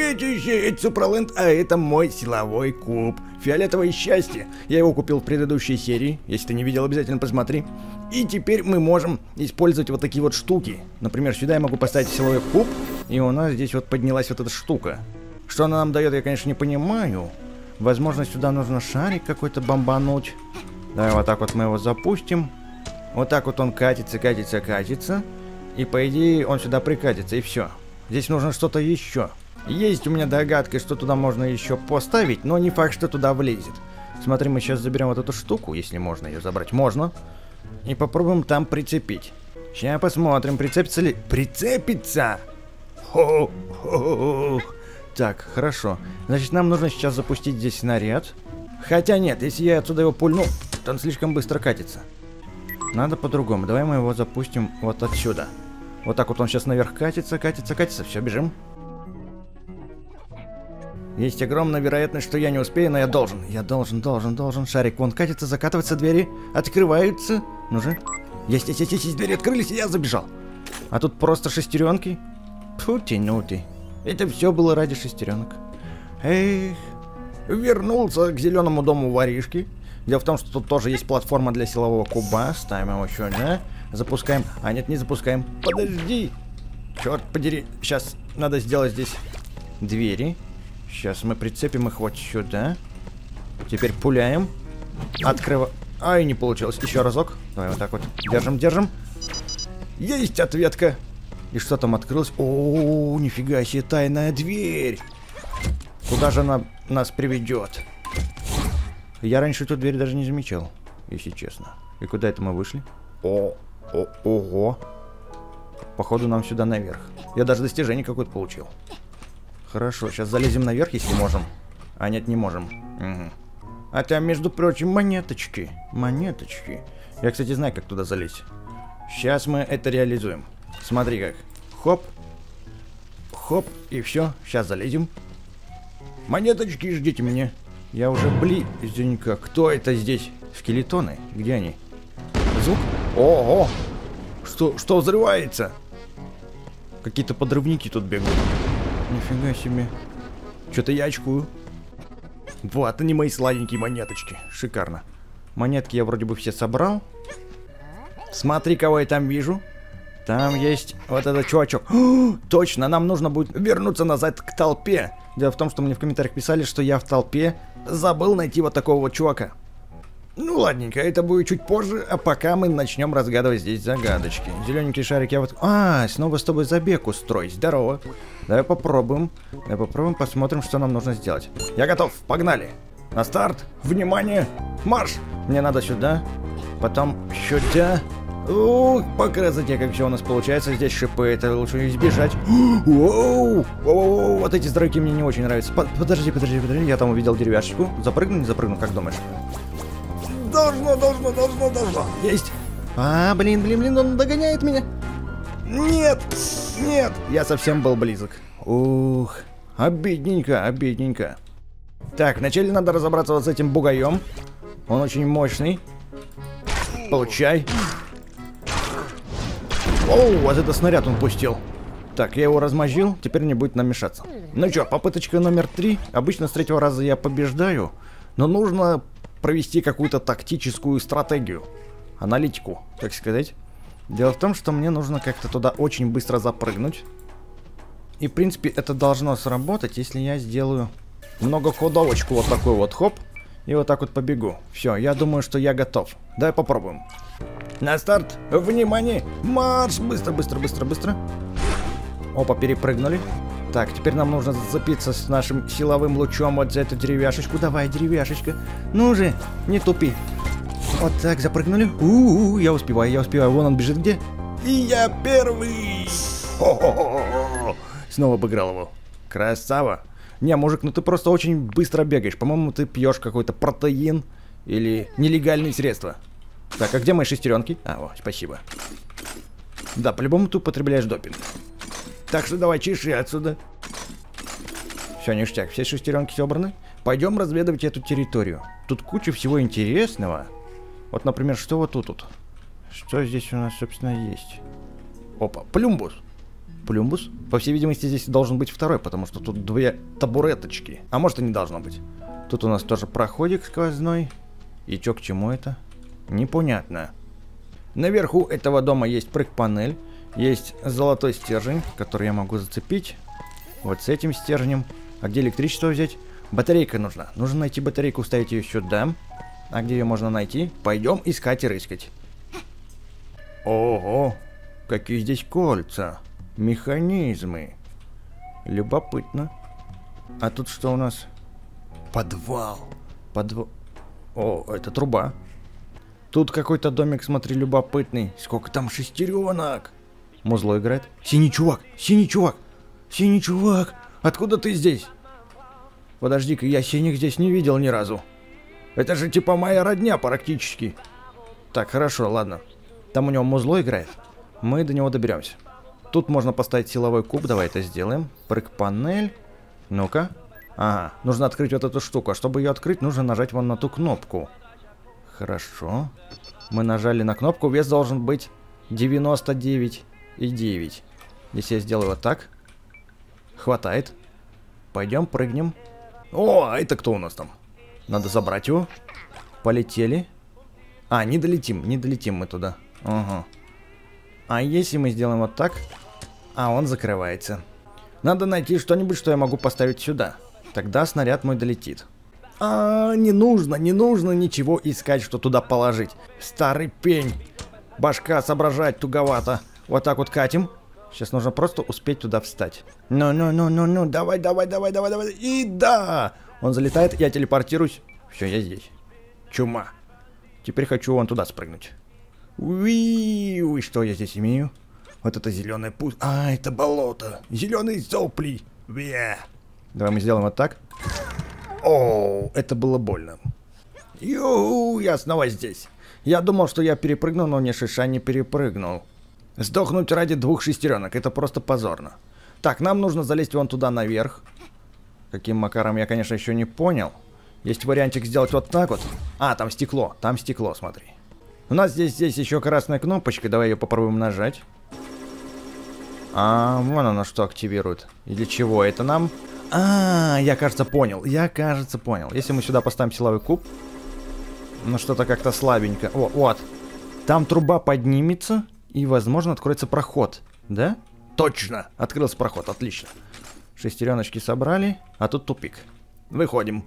светящий, это Суpraland, а это мой силовой куб. Фиолетовое счастье. Я его купил в предыдущей серии. Если ты не видел, обязательно посмотри. И теперь мы можем использовать вот такие вот штуки. Например, сюда я могу поставить силовой куб, и у нас здесь вот поднялась вот эта штука. Что она нам дает, я, конечно, не понимаю. Возможно, сюда нужно шарик какой-то бомбануть. Давай вот так вот мы его запустим. Вот так вот он катится, катится, катится. И по идее он сюда прикатится, и все. Здесь нужно что-то еще. Есть у меня догадка, что туда можно еще поставить, но не факт, что туда влезет. Смотри, мы сейчас заберем вот эту штуку, если можно ее забрать. Можно. И попробуем там прицепить. Сейчас посмотрим, прицепится ли... Прицепится! Хо -хо -хо так, хорошо. Значит, нам нужно сейчас запустить здесь снаряд. Хотя нет, если я отсюда его пульну, то он слишком быстро катится. Надо по-другому. Давай мы его запустим вот отсюда. Вот так вот он сейчас наверх катится, катится, катится. Все, бежим. Есть огромная вероятность, что я не успею, но я должен. Я должен, должен, должен. Шарик вон катится, закатывается, двери открываются. Ну же. Есть, есть, есть, есть, двери открылись, и я забежал. А тут просто шестеренки. Фу ты, ну. Это все было ради шестеренок. Эх. Вернулся к зеленому дому воришки. Дело в том, что тут тоже есть платформа для силового куба. Ставим его сюда. Запускаем. А нет, не запускаем. Подожди. Черт подери. Сейчас надо сделать здесь двери. Сейчас мы прицепим их вот сюда. Теперь пуляем. Открываем. Ай, не получилось. Еще разок. Давай вот так вот. Держим, держим. Есть ответка. И что там открылось? О, нифига себе, тайная дверь. Куда же она нас приведет? Я раньше эту дверь даже не замечал, если честно. И куда это мы вышли? О, о, ого. Походу нам сюда наверх. Я даже достижение какое-то получил. Хорошо, сейчас залезем наверх, если можем. А нет, не можем. Угу. А там, между прочим, монеточки. Монеточки. Я, кстати, знаю, как туда залезть. Сейчас мы это реализуем. Смотри как. Хоп. Хоп. И все. Сейчас залезем. Монеточки, ждите меня. Я уже близенько. Кто это здесь? Скелетоны? Где они? Звук? Ого! Что, что взрывается? Какие-то подрывники тут бегают. Нифига себе. Что-то я очкую. Вот они мои сладенькие монеточки. Шикарно. Монетки я вроде бы все собрал. Смотри, кого я там вижу. Там есть вот этот чувачок. О, точно, нам нужно будет вернуться назад к толпе. Дело в том, что мне в комментариях писали, что я в толпе забыл найти вот такого вот чувака. Ну ладненько, это будет чуть позже, а пока мы начнем разгадывать здесь загадочки. Зелененький шарик я вот... А, снова с тобой забег устроить, здорово. Давай попробуем, давай попробуем, посмотрим, что нам нужно сделать. Я готов, погнали. На старт, внимание, марш. Мне надо сюда, потом сюда. Ух, по красоте, как все у нас получается. Здесь шипы, это лучше избежать. Воу, воу, вот эти здоровики мне не очень нравятся. Подожди, подожди, подожди, я там увидел деревяшечку. Запрыгну, не запрыгну, как думаешь? Должно, должно, должно, должно. Есть. А, блин, блин, блин, он догоняет меня. Нет, нет, я совсем был близок. Ух, обидненько, обидненько. Так, вначале надо разобраться вот с этим бугаем. Он очень мощный. Получай. Оу, вот это снаряд он пустил. Так, я его размозжил, теперь не будет намешаться. Ну что, попыточка номер три. Обычно с третьего раза я побеждаю, но нужно провести какую-то тактическую стратегию. Аналитику, так сказать. Дело в том, что мне нужно как-то туда очень быстро запрыгнуть. И, в принципе, это должно сработать, если я сделаю многоходовочку вот такой вот, хоп. И вот так вот побегу. Все, я думаю, что я готов. Давай попробуем. На старт! Внимание! Марш! Быстро, быстро, быстро, быстро. Опа, перепрыгнули. Так, теперь нам нужно зацепиться с нашим силовым лучом вот за эту деревяшечку. Давай, деревяшечка. Ну же, не тупи. Вот так, запрыгнули. У, -у, -у я успеваю, я успеваю. Вон он бежит где? И я первый! Хо -хо -хо Снова обыграл его. Красава. Не, мужик, ну ты просто очень быстро бегаешь. По-моему, ты пьешь какой-то протеин или нелегальные средства. Так, а где мои шестеренки? А, о, спасибо. Да, по-любому ты употребляешь допинг. Так что давай чеши отсюда. Все, ништяк, все шестеренки собраны. Пойдем разведывать эту территорию. Тут куча всего интересного. Вот, например, что вот тут? тут? Что здесь у нас, собственно, есть? Опа, плюмбус. Плюмбус? По всей видимости, здесь должен быть второй, потому что тут две табуреточки. А может и не должно быть. Тут у нас тоже проходик сквозной. И чё, к чему это? Непонятно. Наверху этого дома есть прыг-панель. Есть золотой стержень, который я могу зацепить. Вот с этим стержнем. А где электричество взять? Батарейка нужна. Нужно найти батарейку, ставить ее сюда. А где ее можно найти? Пойдем искать и рыскать. Ого, какие здесь кольца. Механизмы. Любопытно. А тут что у нас? Подвал. Подвал. О, это труба. Тут какой-то домик, смотри, любопытный. Сколько там шестеренок. Музло играет. Синий чувак, синий чувак, синий чувак. Откуда ты здесь? Подожди-ка, я синих здесь не видел ни разу. Это же типа моя родня практически. Так, хорошо, ладно. Там у него музло играет. Мы до него доберемся. Тут можно поставить силовой куб, давай это сделаем. Прыг-панель. Ну-ка. Ага, нужно открыть вот эту штуку. А чтобы ее открыть, нужно нажать вон на ту кнопку. Хорошо. Мы нажали на кнопку, вес должен быть 99 и 9. Если я сделаю вот так. Хватает. Пойдем, прыгнем. О, а это кто у нас там? Надо забрать его. Полетели. А, не долетим, не долетим мы туда. Ага. А если мы сделаем вот так, а он закрывается. Надо найти что-нибудь, что я могу поставить сюда. Тогда снаряд мой долетит. А, не нужно, не нужно ничего искать, что туда положить. Старый пень. Башка соображать туговато. Вот так вот катим. Сейчас нужно просто успеть туда встать. Ну-ну-ну-ну-ну, давай, давай, давай, давай, давай. И да! Он залетает, я телепортируюсь. Все, я здесь. Чума. Теперь хочу вон туда спрыгнуть. Уи, что я здесь имею? Вот это зеленая пусть. А, это болото. Зеленые сопли. Ве. Давай мы сделаем вот так. О, это было больно. Ю, я снова здесь. Я думал, что я перепрыгну, но мне шиша не перепрыгнул. Сдохнуть ради двух шестеренок, это просто позорно. Так, нам нужно залезть вон туда наверх. Каким макаром, я, конечно, еще не понял. Есть вариантик сделать вот так вот. А, там стекло, там стекло, смотри. У нас здесь, здесь еще красная кнопочка, давай ее попробуем нажать. А, вон она что активирует. И для чего это нам? А, я, кажется, понял. Я, кажется, понял. Если мы сюда поставим силовой куб, ну что-то как-то слабенько. О, вот. Там труба поднимется, и, возможно, откроется проход. Да? Точно! Открылся проход, отлично. Шестереночки собрали, а тут тупик. Выходим.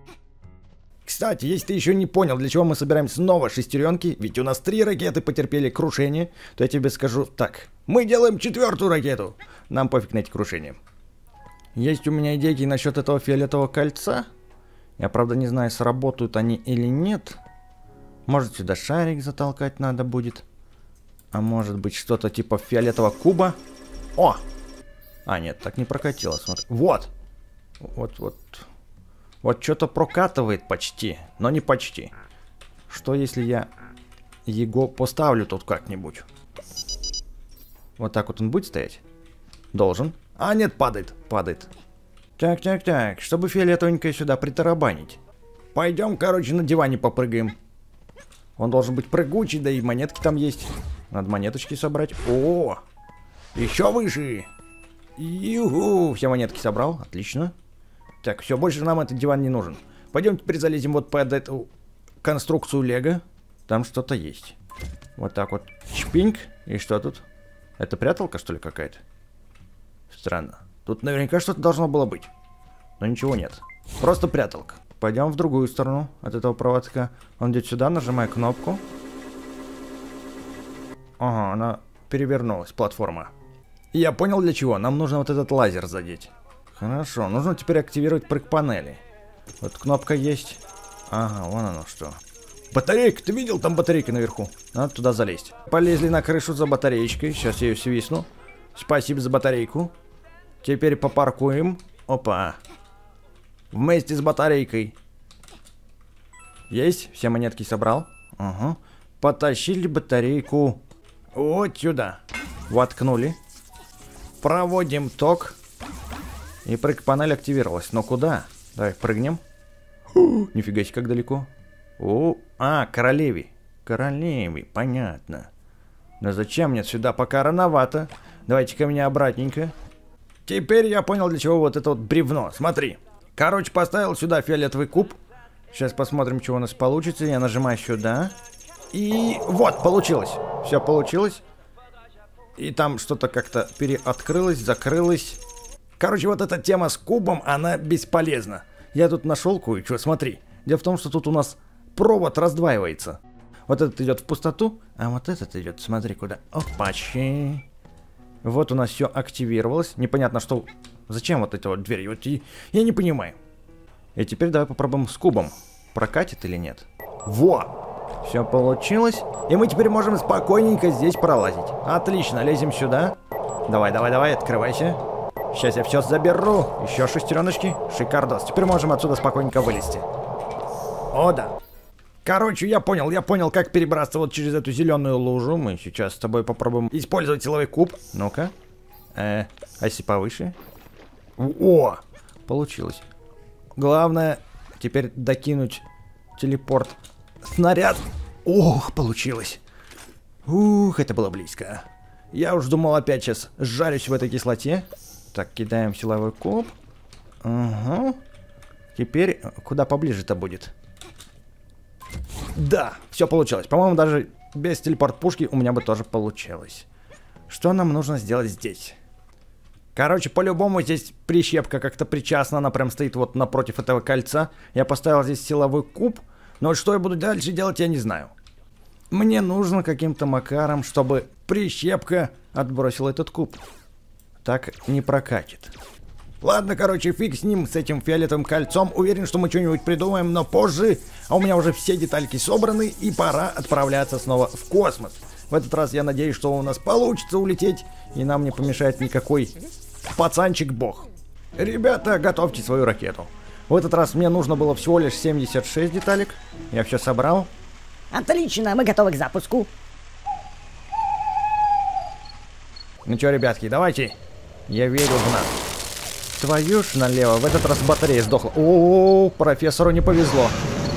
Кстати, если ты еще не понял, для чего мы собираем снова шестеренки, ведь у нас три ракеты потерпели крушение, то я тебе скажу так. Мы делаем четвертую ракету. Нам пофиг на эти крушения. Есть у меня идейки насчет этого фиолетового кольца. Я, правда, не знаю, сработают они или нет. Может, сюда шарик затолкать надо будет. А может быть, что-то типа фиолетового куба. О! А, нет, так не прокатило, смотри. Вот! Вот, вот. Вот что-то прокатывает почти, но не почти. Что если я его поставлю тут как-нибудь? Вот так вот он будет стоять? Должен. А, нет, падает, падает. Так, так, так, чтобы фиолетовенькое сюда притарабанить. Пойдем, короче, на диване попрыгаем. Он должен быть прыгучий, да и монетки там есть. Надо монеточки собрать. О, еще выше. Юху, все монетки собрал, отлично. Так, все, больше нам этот диван не нужен. Пойдем теперь залезем вот под эту конструкцию Лего. Там что-то есть. Вот так вот. Шпинг. И что тут? Это пряталка, что ли, какая-то? Странно. Тут наверняка что-то должно было быть. Но ничего нет. Просто пряталка. Пойдем в другую сторону от этого проводка. Он идет сюда, нажимая кнопку. Ага, она перевернулась, платформа. Я понял для чего. Нам нужно вот этот лазер задеть. Хорошо, нужно теперь активировать прыг-панели. Вот кнопка есть. Ага, вон оно что. Батарейка, ты видел там батарейка наверху? Надо туда залезть. Полезли на крышу за батареечкой. Сейчас я ее свистну. Спасибо за батарейку. Теперь попаркуем. Опа. Вместе с батарейкой. Есть? Все монетки собрал? Ага. Потащили батарейку вот сюда. Воткнули. Проводим ток. И прыг-панель активировалась. Но куда? Давай, прыгнем. Нифига себе, как далеко. О, а, королеве. Королеве, понятно. Но зачем мне сюда? Пока рановато. Давайте ко мне обратненько. Теперь я понял, для чего вот это вот бревно. Смотри. Короче, поставил сюда фиолетовый куб. Сейчас посмотрим, что у нас получится. Я нажимаю сюда. И вот, получилось. Все получилось. И там что-то как-то переоткрылось, закрылось. Короче, вот эта тема с кубом, она бесполезна. Я тут нашел кое-что, смотри. Дело в том, что тут у нас провод раздваивается. Вот этот идет в пустоту, а вот этот идет, смотри куда. Опачи. Вот у нас все активировалось. Непонятно, что... Зачем вот эти вот двери? Вот. Я не понимаю. И теперь давай попробуем с кубом. Прокатит или нет? Во! Все получилось. И мы теперь можем спокойненько здесь пролазить. Отлично, лезем сюда. Давай, давай, давай, открывайся. Сейчас я все заберу. Еще шестереночки. Шикардос. Теперь можем отсюда спокойненько вылезти. О, да. Короче, я понял, я понял, как перебраться вот через эту зеленую лужу. Мы сейчас с тобой попробуем использовать силовой куб. Ну-ка. Э, а если повыше? О! Получилось. Главное теперь докинуть телепорт. Снаряд. Ох, получилось. Ух, это было близко. Я уж думал опять сейчас жарюсь в этой кислоте. Так, кидаем силовой куб. Угу. Теперь куда поближе-то будет? Да, все получилось. По-моему, даже без телепорт-пушки у меня бы тоже получилось. Что нам нужно сделать здесь? Короче, по-любому здесь прищепка как-то причастна, она прям стоит вот напротив этого кольца. Я поставил здесь силовой куб, но что я буду дальше делать, я не знаю. Мне нужно каким-то макаром, чтобы прищепка отбросила этот куб. Так не прокатит. Ладно, короче, фиг с ним, с этим фиолетовым кольцом. Уверен, что мы что-нибудь придумаем, но позже. А у меня уже все детальки собраны, и пора отправляться снова в космос. В этот раз я надеюсь, что у нас получится улететь, и нам не помешает никакой пацанчик-бог. Ребята, готовьте свою ракету. В этот раз мне нужно было всего лишь 76 деталек. Я все собрал. Отлично, мы готовы к запуску. Ну что, ребятки, давайте. Я верю в нас. Твою ж налево, в этот раз батарея сдохла. О, -о, -о профессору не повезло.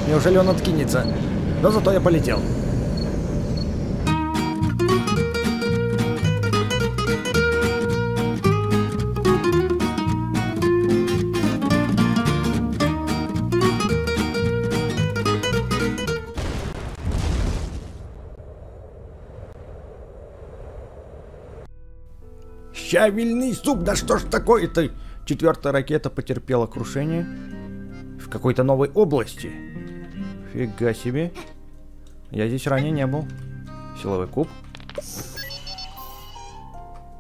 Неужели он откинется? Но зато я полетел. Щавельный суп, да что ж такое-то? Четвертая ракета потерпела крушение в какой-то новой области. Фига себе. Я здесь ранее не был. Силовой куб.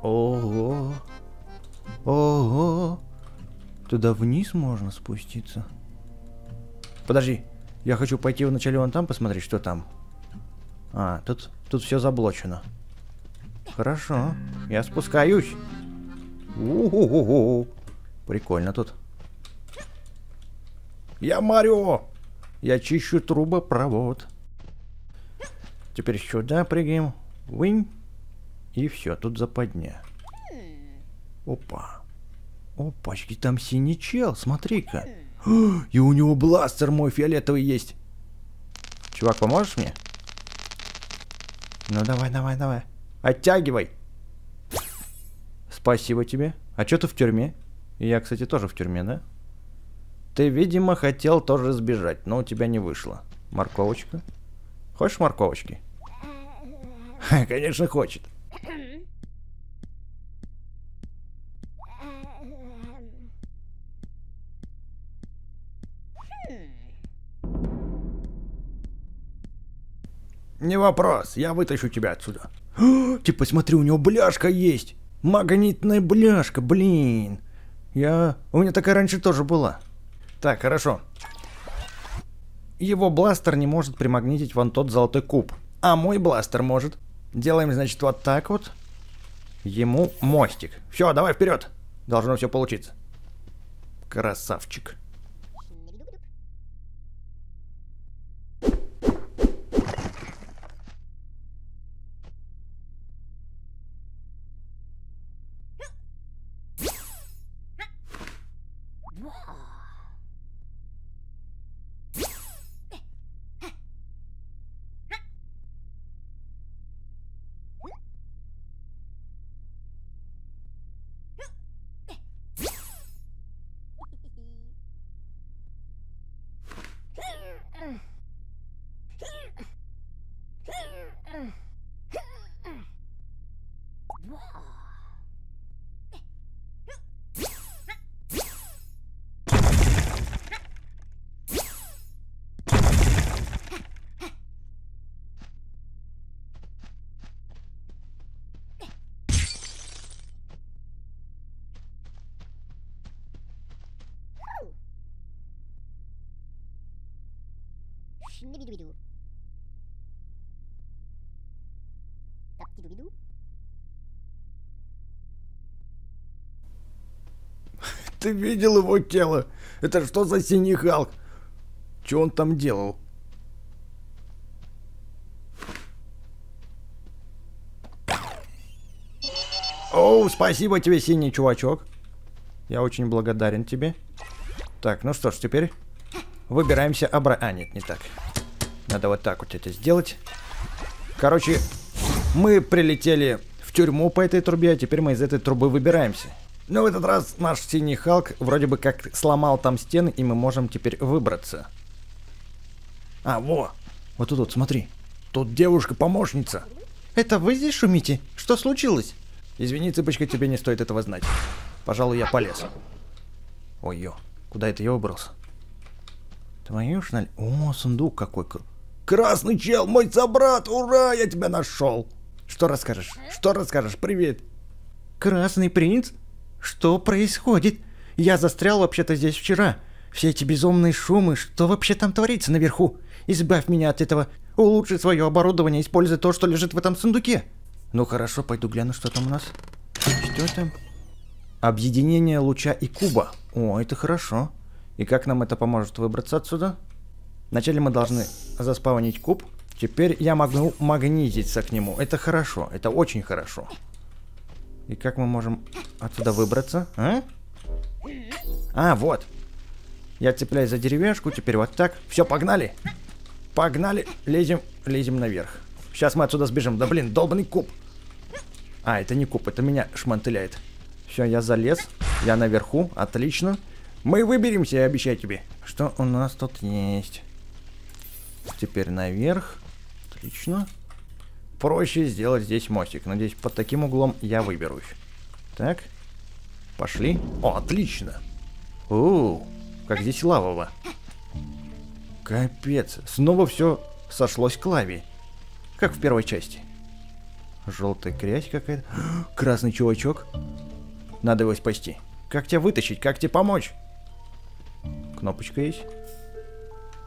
Ого. Ого. Туда вниз можно спуститься. Подожди. Я хочу пойти вначале вон там посмотреть, что там. А, тут, тут все заблочено. Хорошо. Я спускаюсь. У-ху-ху-ху. Прикольно тут. Я Марио! Я чищу трубопровод. Теперь сюда прыгаем. Вынь. И все, тут западня. Опа. Опачки, там синий чел, смотри-ка. И у него бластер мой фиолетовый есть. Чувак, поможешь мне? Ну давай, давай, давай. Оттягивай. Спасибо тебе. А что ты в тюрьме? Я, кстати, тоже в тюрьме, да? Ты, видимо, хотел тоже сбежать, но у тебя не вышло. Морковочка? Хочешь морковочки? Конечно, хочет. Не вопрос, я вытащу тебя отсюда. Типа, смотри, у него бляшка есть. Магнитная бляшка, блин. Я... У меня такая раньше тоже была. Так, хорошо. Его бластер не может примагнитить вон тот золотой куб. А мой бластер может. Делаем, значит, вот так вот. Ему мостик. Все, давай вперед. Должно все получиться. Красавчик. Шнибиду-биду. Тапти-ду-биду. Ты видел его тело? Это что за синий Халк? Что он там делал? Оу, спасибо тебе, синий чувачок. Я очень благодарен тебе. Так, ну что ж, теперь выбираемся обратно. А, нет, не так. Надо вот так вот это сделать. Короче, мы прилетели в тюрьму по этой трубе, а теперь мы из этой трубы выбираемся. Но в этот раз наш синий Халк вроде бы как сломал там стены, и мы можем теперь выбраться. А, во! Вот тут вот, смотри. Тут девушка-помощница. Это вы здесь шумите? Что случилось? Извини, цыпочка, тебе не стоит этого знать. Пожалуй, я полез. Ой, ё. Куда это я выбрался? Твою ж наль... О, сундук какой. кр- Красный чел, мой собрат, ура, я тебя нашел. Что расскажешь? Что расскажешь? Привет. Красный принц? Что происходит? Я застрял вообще-то здесь вчера. Все эти безумные шумы, что вообще там творится наверху? Избавь меня от этого. Улучши свое оборудование, используй то, что лежит в этом сундуке. Ну хорошо, пойду гляну, что там у нас. Что там? Объединение луча и куба. О, это хорошо. И как нам это поможет выбраться отсюда? Вначале мы должны заспавнить куб. Теперь я могу магнититься к нему. Это хорошо, это очень хорошо. И как мы можем отсюда выбраться, а? А, вот. Я цепляюсь за деревяшку, теперь вот так. Все, погнали. Погнали, лезем, лезем наверх. Сейчас мы отсюда сбежим. Да блин, долбанный куб. А, это не куб, это меня шмантыляет. Все, я залез. Я наверху, отлично. Мы выберемся, я обещаю тебе. Что у нас тут есть? Теперь наверх. Отлично. Проще сделать здесь мостик. Надеюсь, под таким углом я выберусь. Так. Пошли. О, отлично. У, как здесь лавово. Капец. Снова все сошлось к лаве. Как в первой части. Желтая грязь какая-то. Красный чувачок. Надо его спасти. Как тебя вытащить? Как тебе помочь? Кнопочка есть?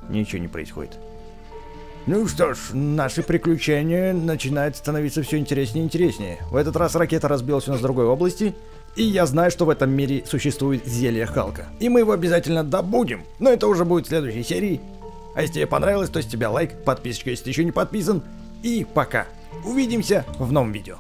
Ничего не происходит. Ну что ж, наши приключения начинают становиться все интереснее и интереснее. В этот раз ракета разбилась у нас в другой области, и я знаю, что в этом мире существует зелье Халка. И мы его обязательно добудем, но это уже будет в следующей серии. А если тебе понравилось, то с тебя лайк, подписочка, если ты еще не подписан. И пока. Увидимся в новом видео.